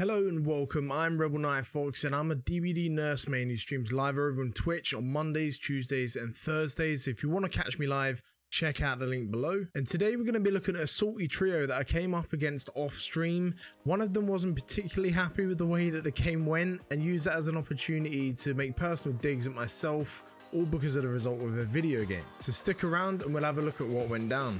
Hello and welcome, I'm Rebel Night Fox and I'm a DBD nurse main who streams live over on Twitch on Mondays, Tuesdays and Thursdays. If you want to catch me live, check out the link below. And today we're going to be looking at a salty trio that I came up against off stream. One of them wasn't particularly happy with the way that the game went and used that as an opportunity to make personal digs at myself all because of the result of a video game. So stick around and we'll have a look at what went down.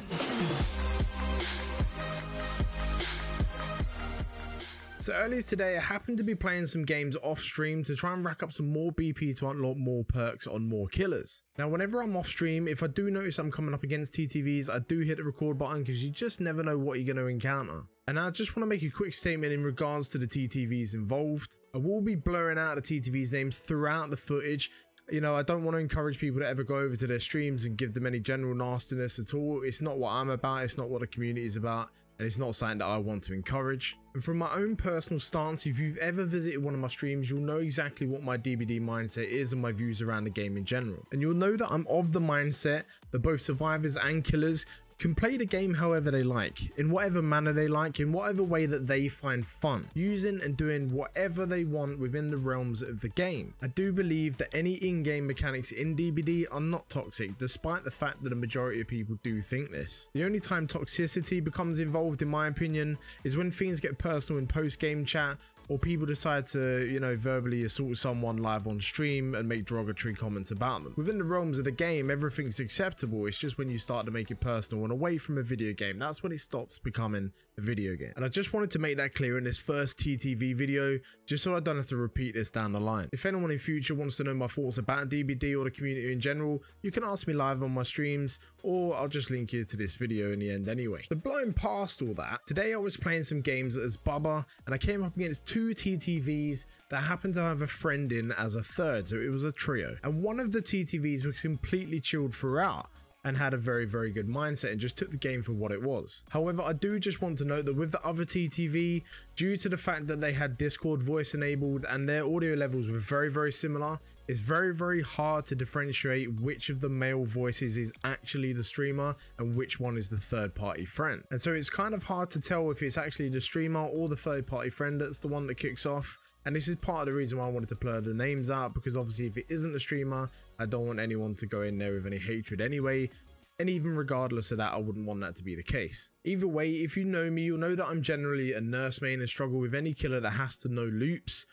So earlier today, I happened to be playing some games off stream to try and rack up some more BP to unlock more perks on more killers. Now, whenever I'm off stream, if I do notice I'm coming up against TTVs, I do hit the record button because you just never know what you're going to encounter. And I just want to make a quick statement in regards to the TTVs involved. I will be blurring out the TTVs names throughout the footage you know, I don't want to encourage people to ever go over to their streams and give them any general nastiness at all. It's not what I'm about. It's not what the community is about. And it's not something that I want to encourage. And from my own personal stance, if you've ever visited one of my streams, you'll know exactly what my DBD mindset is and my views around the game in general. And you'll know that I'm of the mindset that both survivors and killers can play the game however they like, in whatever manner they like, in whatever way that they find fun, using and doing whatever they want within the realms of the game. I do believe that any in-game mechanics in DBD are not toxic, despite the fact that a majority of people do think this. The only time toxicity becomes involved, in my opinion, is when things get personal in post-game chat or people decide to, you know, verbally assault someone live on stream and make derogatory comments about them. Within the realms of the game, everything's acceptable. It's just when you start to make it personal and away from a video game, that's when it stops becoming a video game. And I just wanted to make that clear in this first TTV video, just so I don't have to repeat this down the line. If anyone in future wants to know my thoughts about DBD or the community in general, you can ask me live on my streams, or I'll just link you to this video in the end anyway. But blowing past all that, today I was playing some games as Bubba, and I came up against two two TTVs that happened to have a friend in as a third, so it was a trio. And one of the TTVs was completely chilled throughout and had a very, very good mindset and just took the game for what it was. However, I do just want to note that with the other TTV, due to the fact that they had Discord voice enabled and their audio levels were very, very similar, it's very, very hard to differentiate which of the male voices is actually the streamer and which one is the third party friend. And so it's kind of hard to tell if it's actually the streamer or the third party friend that's the one that kicks off. And this is part of the reason why I wanted to blur the names out because obviously if it isn't the streamer, I don't want anyone to go in there with any hatred anyway. And even regardless of that, I wouldn't want that to be the case. Either way, if you know me, you'll know that I'm generally a nurse main and struggle with any killer that has to know loops.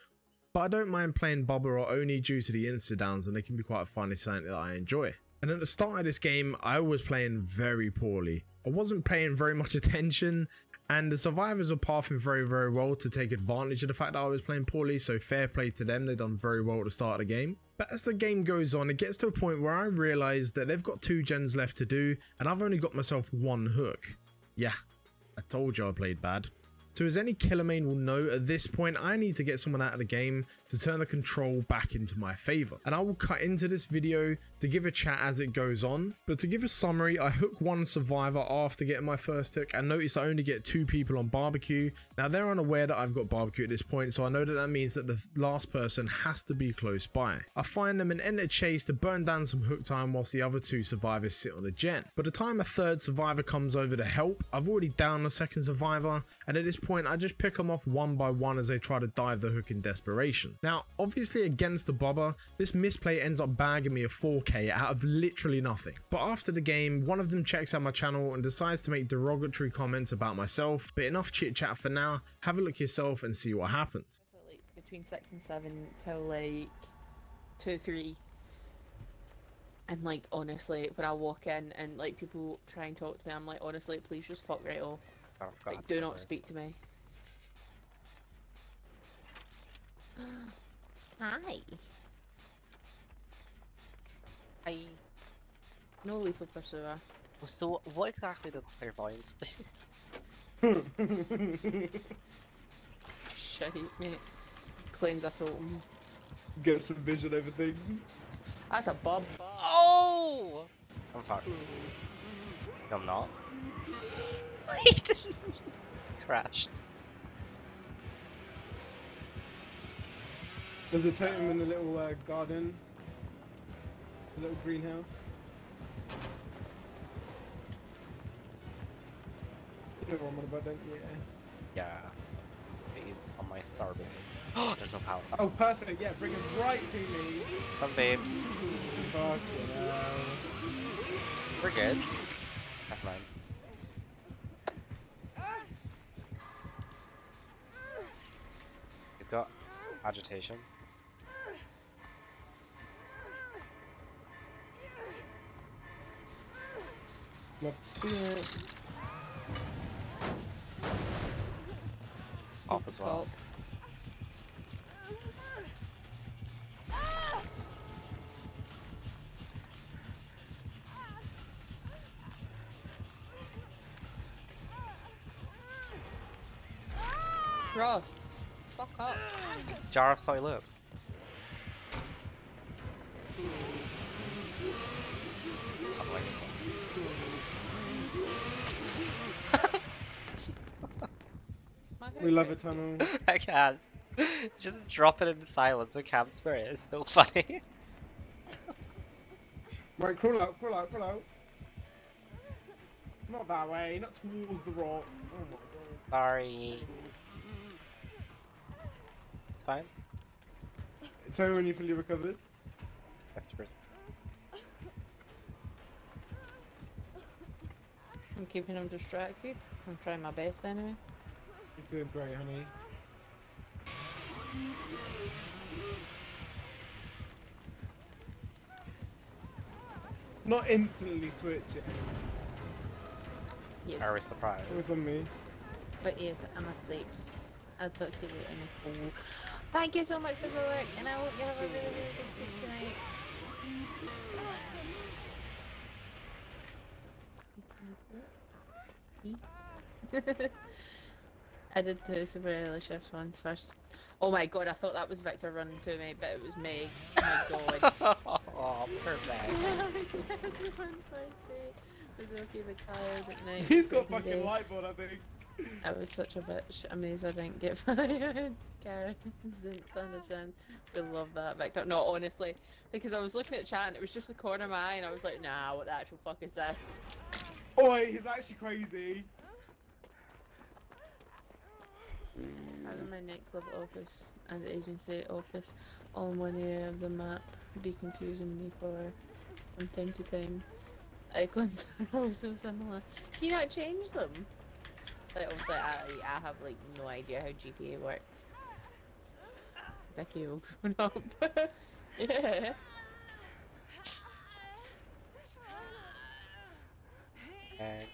But I don't mind playing or Oni due to the insta-downs and they can be quite fun, it's something that I enjoy. And at the start of this game, I was playing very poorly. I wasn't paying very much attention and the survivors were pathing very, very well to take advantage of the fact that I was playing poorly. So fair play to them. They've done very well at the start of the game. But as the game goes on, it gets to a point where I realize that they've got two gens left to do. And I've only got myself one hook. Yeah, I told you I played bad. So as any killer main will know, at this point, I need to get someone out of the game to turn the control back into my favor. And I will cut into this video to give a chat as it goes on. But to give a summary, I hook one survivor after getting my first hook and notice I only get two people on barbecue. Now they're unaware that I've got barbecue at this point, so I know that that means that the last person has to be close by. I find them and end chase to burn down some hook time whilst the other two survivors sit on the gen. By the time a third survivor comes over to help, I've already downed a second survivor and at this point I just pick them off one by one as they try to dive the hook in desperation. Now, obviously against the Bubba, this misplay ends up bagging me a 4k out of literally nothing. But after the game, one of them checks out my channel and decides to make derogatory comments about myself. But enough chit chat for now, have a look yourself and see what happens. So like between 6 and 7 till like 2, 3 and like honestly, when I walk in and like people try and talk to me, I'm like honestly, please just fuck right off. Oh, like, do not speak to me. Hi. Hi. No lethal pursuer. So, what exactly does clairvoyance do? Shit, mate. Cleanse a totem. Get some vision over things. That's a bob. Oh! I'm fucked. I'm not. Wait! Crashed. There's a totem in the little uh, garden, the little greenhouse. You know what I'm on about, don't you? Yeah. Maybe. please, on my star baby. Oh, there's no power. Oh, perfect. Yeah, bring it right to me. Sounds babes. Fucking hell. We're good. Never mind. He's got agitation. Love to see it. Off as well. Top. Ross, fuck up. Jar of soy lips. We love it, Tunnel. I can't. Just drop it in silence with Camp Spirit It's so funny. Right, crawl out, crawl out, crawl out. Not that way, not towards the rock. Oh my god. Sorry. It's fine. Tell me when you're fully recovered. 50%. I'm keeping him distracted. I'm trying my best anyway. You're doing great, honey. Not instantly switch it. Yes. Are we surprised? It was on me. But yes, I'm asleep. I'll talk to you in a cool. Thank you so much for the work, and I hope you have a really, really good sleep tonight. I did two super early shifts once first. Oh my god, I thought that was Victor running to me, but it was Meg. Oh my god. oh, perfect. Everyone first day was okay but tired at night. He's got fucking day. light board, I think. I was such a bitch. Amazed I didn't get fired. Karen didn't stand a chance. We love that, Victor. No, honestly, because I was looking at chat and it was just the corner of my eye, and I was like, nah, what the actual fuck is this? Oh, Oi, he's actually crazy. Of my nightclub office and agency office, all in one area of the map, be confusing me for from time to time. Icons are all so similar. Can you not change them? Like, obviously, I, I have like no idea how GTA works. Becky all grown up. yeah. And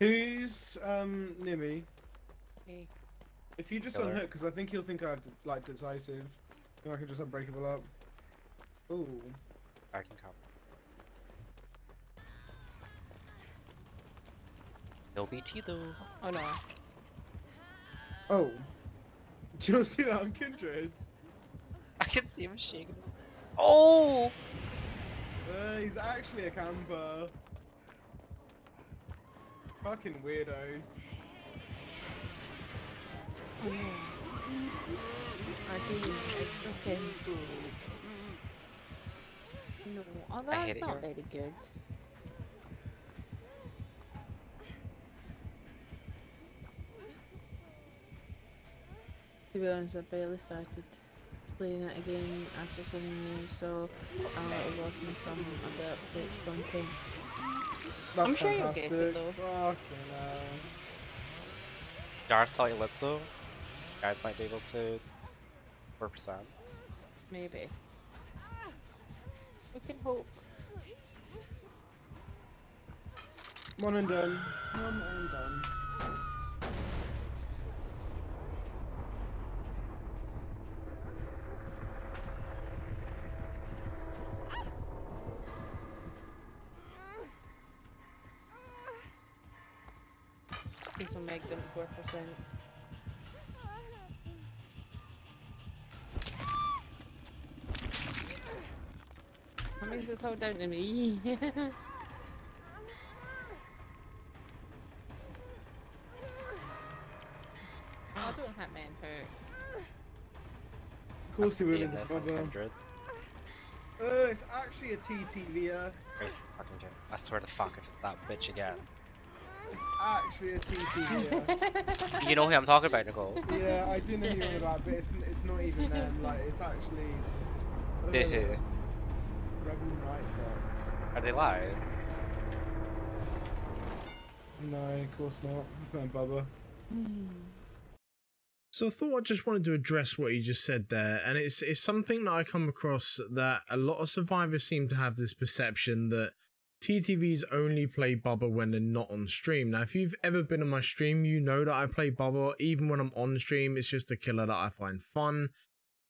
Who's um near me? Me. If you just Killer. unhook, because I think he'll think I have like decisive. Then I can just unbreakable up. Ooh. I can come. No BT though. Oh no. Oh. Do you not see that on Kindred? I can see him shaking. Oh! Uh, he's actually a camper. Fucking weirdo. Oh no. Our game is. No. Oh, I hate that's not very good. To be honest, I barely started playing it again after seven years, so uh, I'll have lost some of the updates content. That's I'm sure you'll get fantastic. it, though. Fucking hell. Darth thought Ellipso. You guys might be able to 4%. Maybe. We can hope. One and done. One and done. This will make them 4%. That means it's all down to me. I don't have man hurt. Of course he I've will, seen is this on Oh, it's actually a TTV. uh, Very fucking good. I swear to fuck if it's that bitch again. It's actually a TTV. You know who I'm talking about, Nicole? yeah, I do know who you're on about, but it's, it's not even them. Like, it's actually. uh, Who? Reverend Right Fox. Are they live? No, of course not. I'm Bubba. So I thought I just wanted to address what you just said there, and it's it's something that I come across that a lot of survivors seem to have this perception that TTVs only play Bubba when they're not on stream. Now, if you've ever been on my stream, you know that I play Bubba even when I'm on stream. It's just a killer that I find fun.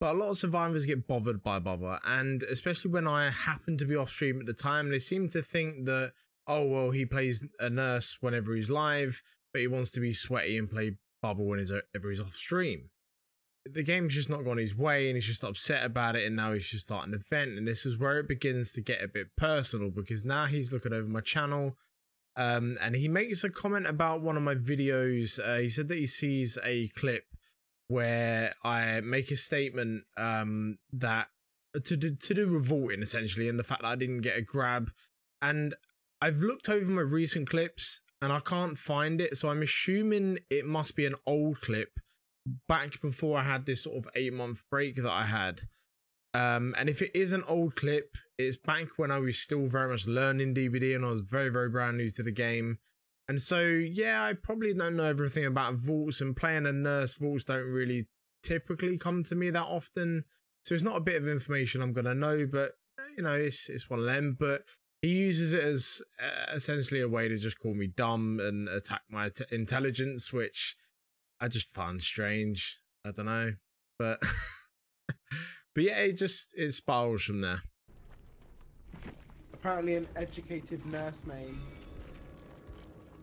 But a lot of survivors get bothered by Bubba, and especially when I happen to be off stream at the time, they seem to think that oh well, he plays a nurse whenever he's live, but he wants to be sweaty and play Bubba whenever he's off stream. The game's just not gone his way, and he's just upset about it. And now he's just starting an event, and this is where it begins to get a bit personal because now he's looking over my channel, um, and he makes a comment about one of my videos. Uh, he said that he sees a clip where I make a statement um, that to do, to do with vaulting essentially, and the fact that I didn't get a grab, and I've looked over my recent clips and I can't find it, so I'm assuming it must be an old clip back before I had this sort of eight month break that I had. Um, and if it is an old clip, it's back when I was still very much learning DBD and I was very, very brand new to the game. And so, yeah, I probably don't know everything about vaults and playing a nurse vaults don't really typically come to me that often. So it's not a bit of information I'm going to know, but you know, it's, it's one of them. But he uses it as uh, essentially a way to just call me dumb and attack my t- intelligence, which I just find strange. I don't know, but but yeah, it just it spirals from there. Apparently, an educated nurse main.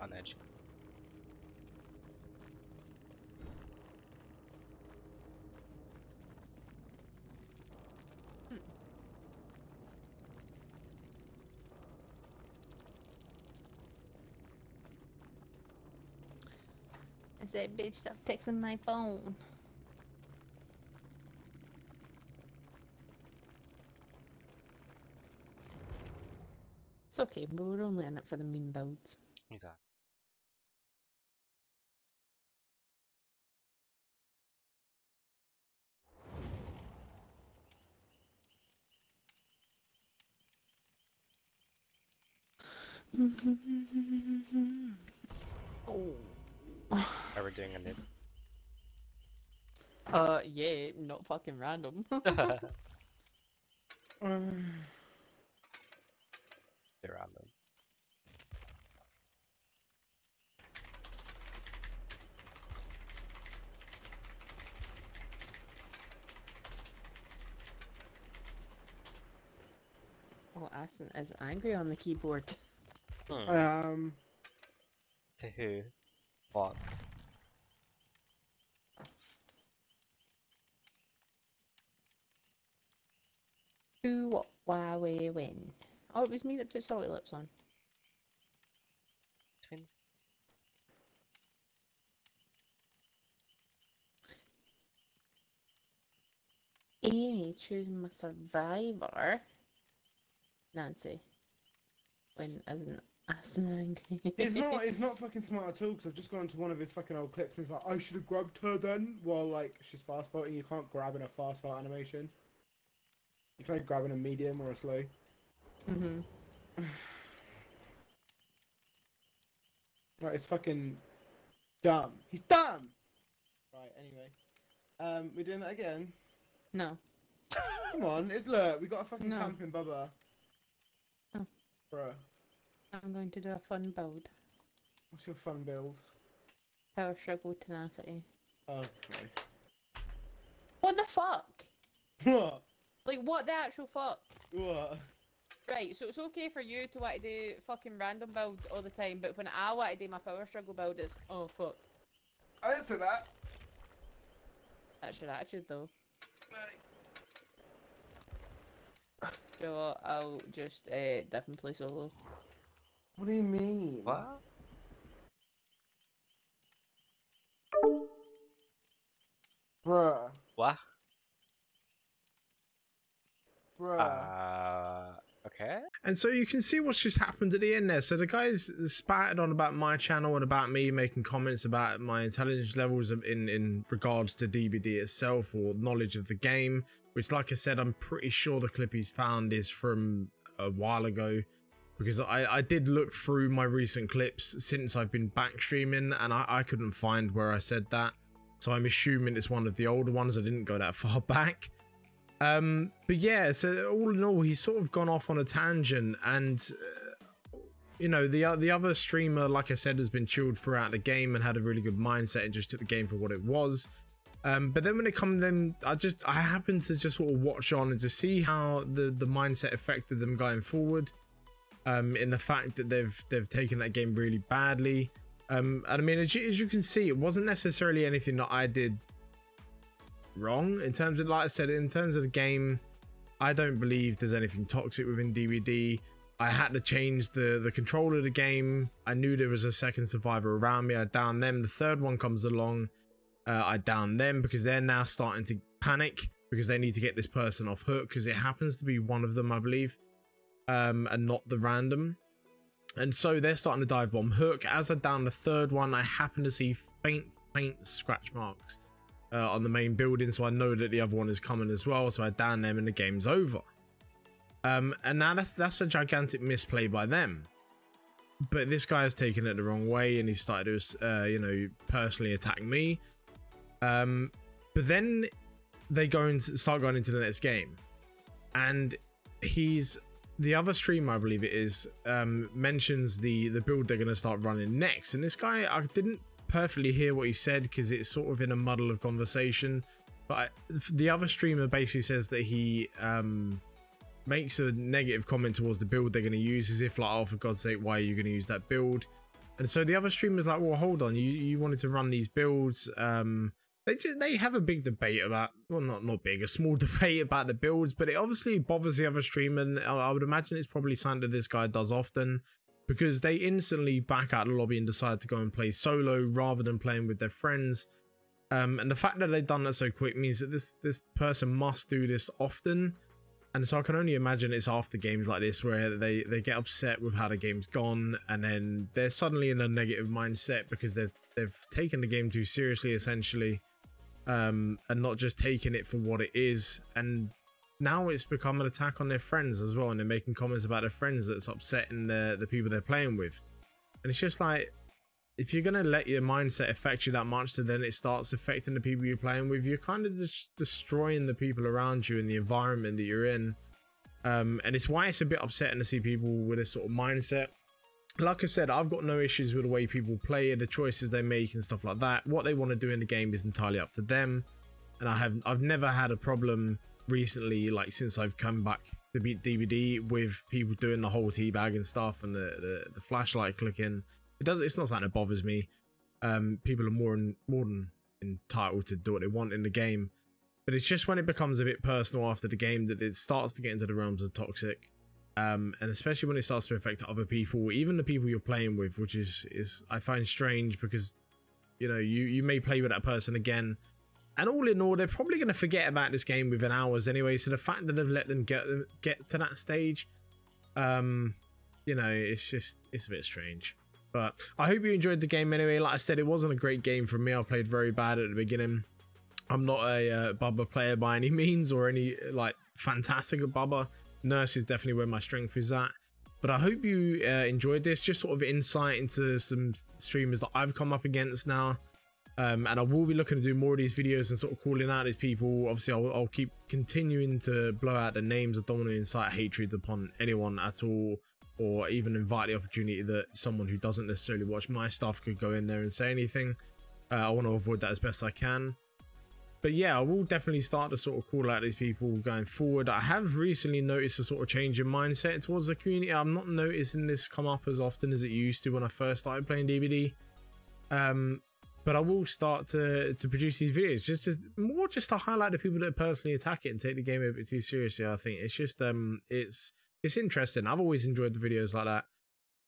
On edge. I said, bitch, stop texting my phone. It's okay, but we're only in it for the meme builds. Exactly. oh. Are we doing a nib? Uh, yeah, not fucking random. Um, They're random. oh, Aston is angry on the keyboard. Hmm. um, To who? What? Who, what, why, where, when? Oh, it was me that put salty lips on. Twins? Amy choosing my survivor. Nancy. When as an Aston angry. it's not. It's not fucking smart at all. Because I've just gone to one of his fucking old clips and it's like, I should have grabbed her then. While like she's fast vaulting, you can't grab in a fast vault animation. You can only grab in a medium or a slow. hmm Like it's fucking dumb. He's dumb. Right. Anyway, um, we're doing that again. No. Come on, it's look. We got a fucking No. camping bubba. Oh. Bruh, I'm going to do a fun build. what's your fun build? Power struggle tenacity. Oh Christ. What the fuck? What? Like what the actual fuck? What? Right, so it's okay for you to want to do fucking random builds all the time, but when I want to do my power struggle build, it's oh fuck. I didn't say that. That's your attitude though. You know what, I'll just uh, dip and play solo. What do you mean? What? Bruh. What? Bruh. Uh, okay. And so you can see what's just happened at the end there. So the guys spattered on about my channel and about me making comments about my intelligence levels in in regards to DBD itself or knowledge of the game. Which, like I said, I'm pretty sure the clip he's found is from a while ago. Because I, I did look through my recent clips since I've been back streaming and I, I couldn't find where I said that. So I'm assuming it's one of the older ones. I didn't go that far back. Um, but yeah, so all in all, he's sort of gone off on a tangent, and uh, you know the uh, the other streamer, like I said, has been chilled throughout the game and had a really good mindset and just took the game for what it was. Um, but then when it comes, then I just I happened to just sort of watch on and to see how the the mindset affected them going forward. Um, in the fact that they've they've taken that game really badly. Um, and I mean, as you, as you can see, it wasn't necessarily anything that I did wrong in terms of like I said in terms of the game I don't believe there's anything toxic within DBD. I had to change the the control of the game. I knew there was a second survivor around me. I downed them. The third one comes along. Uh, I down them because they're now starting to panic because they need to get this person off hook because it happens to be one of them I believe um, and not the random. And so they're starting to dive bomb hook. As I down the third one I happen to see faint faint scratch marks uh, on the main building, so I know that the other one is coming as well. So I down them, and the game's over. Um, and now that's that's a gigantic misplay by them. But this guy has taken it the wrong way, and he started to, uh, you know, personally attack me. Um, but then they go and start going into the next game, and he's the other stream I believe it is, um, mentions the the build they're going to start running next. And this guy, I didn't perfectly hear what he said because it's sort of in a muddle of conversation. But I, the other streamer basically says that he um, makes a negative comment towards the build they're going to use, as if like, oh, for God's sake, why are you going to use that build? And so the other streamer's like, well, hold on, you you wanted to run these builds. Um, they they have a big debate about, well, not not big, a small debate about the builds, but it obviously bothers the other streamer. And I would imagine it's probably something that this guy does often because they instantly back out of the lobby and decide to go and play solo rather than playing with their friends. Um, and the fact that they've done that so quick means that this this person must do this often. And so I can only imagine it's after games like this where they, they get upset with how the game's gone and then they're suddenly in a negative mindset because they've they've taken the game too seriously essentially. Um, and not just taking it for what it is. And now it's become an attack on their friends as well, and they're making comments about their friends that's upsetting the the people they're playing with. And it's just like, if you're gonna let your mindset affect you that much, to then it starts affecting the people you're playing with, you're kind of just destroying the people around you and the environment that you're in. Um, and it's why it's a bit upsetting to see people with this sort of mindset. Like I said, I've got no issues with the way people play, the choices they make, and stuff like that. What they want to do in the game is entirely up to them. And I have I've never had a problem recently, like since I've come back to beat DBD with people doing the whole teabag and stuff and the, the, the flashlight clicking. It does. It's not something that bothers me. Um, people are more and more than entitled to do what they want in the game, but it's just when it becomes a bit personal after the game that it starts to get into the realms of toxic. Um, and especially when it starts to affect other people, even the people you're playing with, which is is I find strange because you know you you may play with that person again and all in all, they're probably going to forget about this game within hours anyway. So the fact that they've let them get get to that stage, um, you know, it's just it's a bit strange. But I hope you enjoyed the game anyway. Like I said, it wasn't a great game for me. I played very bad at the beginning. I'm not a uh, Bubba player by any means or any like fantastic at Bubba. Nurse is definitely where my strength is at. But I hope you uh, enjoyed this. Just sort of insight into some streamers that I've come up against now. Um, and I will be looking to do more of these videos and sort of calling out these people. Obviously, I'll, I'll keep continuing to blow out the names. I don't want to incite hatred upon anyone at all, or even invite the opportunity that someone who doesn't necessarily watch my stuff could go in there and say anything. Uh, I want to avoid that as best I can. but yeah, I will definitely start to sort of call out these people going forward. I have recently noticed a sort of change in mindset towards the community. I'm not noticing this come up as often as it used to when I first started playing DBD. Um, but I will start to to produce these videos just to, more just to highlight the people that personally attack it and take the game a bit too seriously. I think it's just um it's it's interesting. I've always enjoyed the videos like that,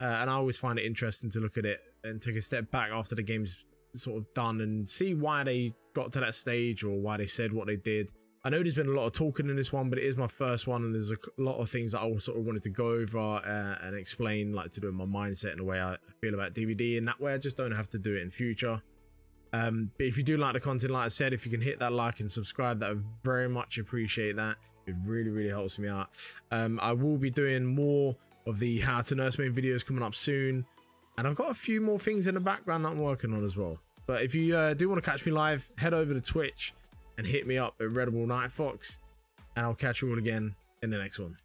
uh, and I always find it interesting to look at it and take a step back after the game's sort of done and see why they got to that stage or why they said what they did. I know there's been a lot of talking in this one, but it is my first one, and there's a lot of things that I sort of wanted to go over uh, and explain, like to do in my mindset and the way I feel about DBD. And that way, I just don't have to do it in future. Um, but if you do like the content, like I said, if you can hit that like and subscribe, that would very much appreciate that. It really, really helps me out. Um, I will be doing more of the how to nurse main videos coming up soon. And I've got a few more things in the background that I'm working on as well. But if you uh, do want to catch me live, head over to Twitch and hit me up at Rebel Night Fox. And I'll catch you all again in the next one.